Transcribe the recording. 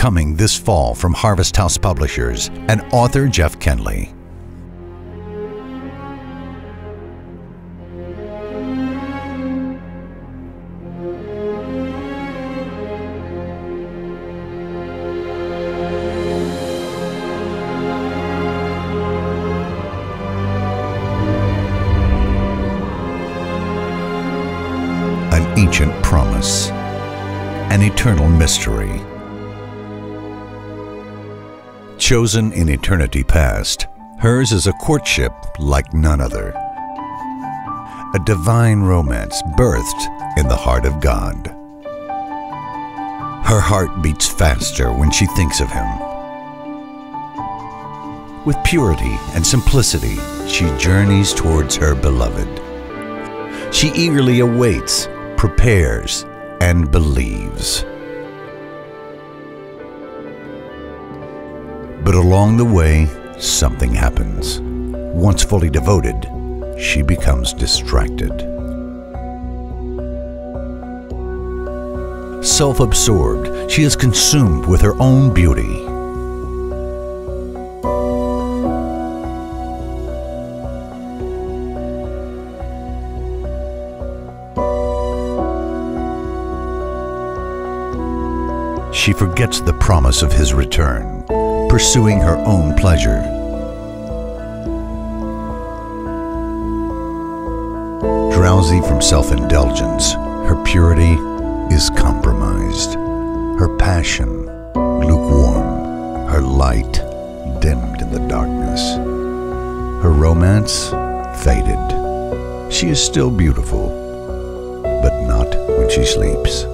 coming this fall from Harvest House Publishers and author Jeff Kinley. An ancient promise, an eternal mystery. Chosen in eternity past, hers is a courtship like none other. A divine romance birthed in the heart of God. Her heart beats faster when she thinks of him. With purity and simplicity, she journeys towards her beloved. She eagerly awaits, prepares, and believes. Along the way, something happens. Once fully devoted, she becomes distracted. Self absorbed, she is consumed with her own beauty. She forgets the promise of his return, pursuing her own pleasure. Drowsy from self indulgence, her purity is compromised, her passion lukewarm, her light dimmed in the darkness, her romance faded. She is still beautiful, but not when she sleeps.